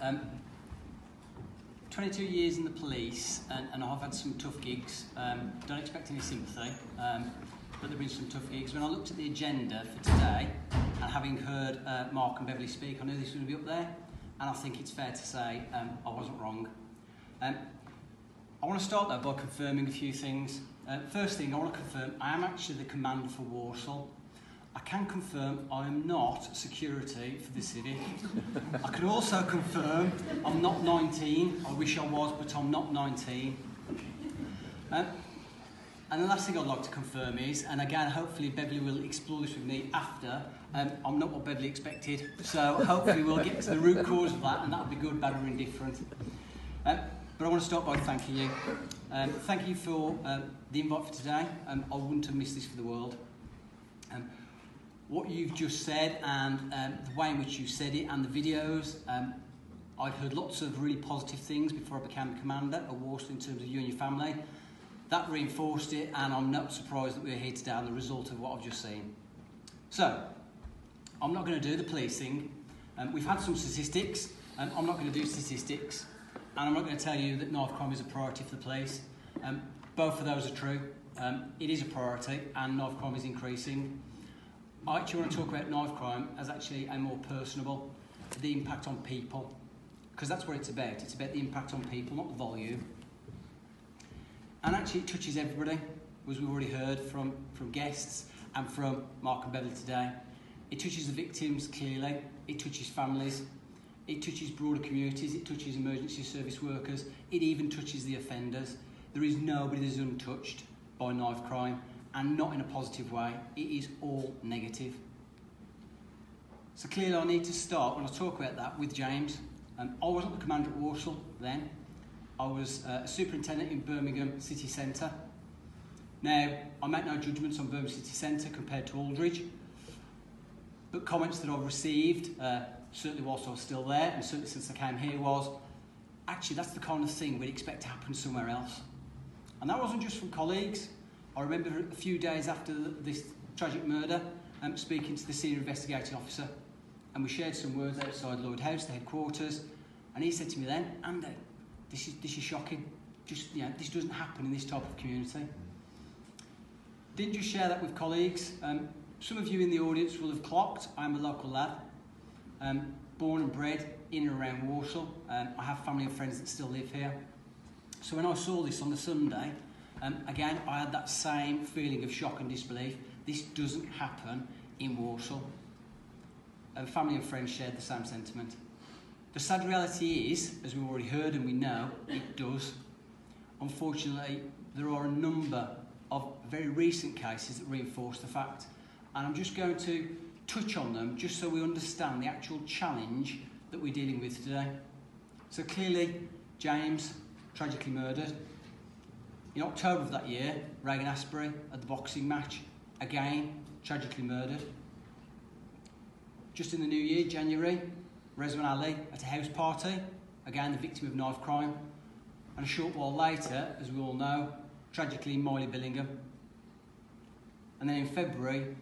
Um, 22 years in the police, and, and I've had some tough gigs. Um, don't expect any sympathy, um, but there have been some tough gigs. When I looked at the agenda for today, and having heard uh, Mark and Beverly speak, I knew this was going to be up there, and I think it's fair to say um, I wasn't wrong. Um, I want to start though by confirming a few things. Uh, first thing, I want to confirm I am actually the commander for Walsall. I can confirm I am not security for the city. I can also confirm I'm not 19. I wish I was, but I'm not 19. Um, and the last thing I'd like to confirm is, and again, hopefully Beverly will explore this with me after, um, I'm not what Beverly expected. So hopefully we'll get to the root cause of that, and that'll be good, bad, or indifferent. Um, but I want to start by thanking you. Um, thank you for um, the invite for today. Um, I wouldn't have missed this for the world. Um, what you've just said and um, the way in which you said it and the videos. Um, I've heard lots of really positive things before I became the commander at Walsall in terms of you and your family. That reinforced it and I'm not surprised that we're here today on the result of what I've just seen. So, I'm not going to do the policing. Um, we've had some statistics and I'm not going to do statistics and I'm not going to tell you that knife crime is a priority for the police. Um, both of those are true. Um, it is a priority and knife crime is increasing. I actually want to talk about knife crime as actually a more personable, the impact on people, because that's what it's about. It's about the impact on people, not the volume. And actually, it touches everybody, as we've already heard from, from guests and from Mark and Beverly today. It touches the victims clearly, it touches families, it touches broader communities, it touches emergency service workers, it even touches the offenders. There is nobody that is untouched by knife crime and not in a positive way. It is all negative. So clearly I need to start, when I talk about that, with James. Um, I wasn't the commander at Walsall then. I was uh, a superintendent in Birmingham City Centre. Now, I make no judgments on Birmingham City Centre compared to Aldridge, but comments that I've received, uh, certainly whilst I was still there, and certainly since I came here, was actually that's the kind of thing we'd expect to happen somewhere else. And that wasn't just from colleagues, I remember a few days after this tragic murder, um, speaking to the senior investigating officer, and we shared some words outside Lloyd House, the headquarters, and he said to me then, Andy, this is, this is shocking. Just, you know, this doesn't happen in this type of community. Didn't just share that with colleagues. Um, some of you in the audience will have clocked, I'm a local lad, um, born and bred in and around Walsall. Um, I have family and friends that still live here. So when I saw this on the Sunday, um, again, I had that same feeling of shock and disbelief. This doesn't happen in Walsall. And family and friends shared the same sentiment. The sad reality is, as we've already heard and we know, it does. Unfortunately, there are a number of very recent cases that reinforce the fact. And I'm just going to touch on them just so we understand the actual challenge that we're dealing with today. So clearly, James, tragically murdered, in October of that year, Regan Asprey at the boxing match, again, tragically murdered. Just in the new year, January, Rezwan Ali at a house party, again the victim of knife crime. And a short while later, as we all know, tragically Mylee Billingham. And then in February,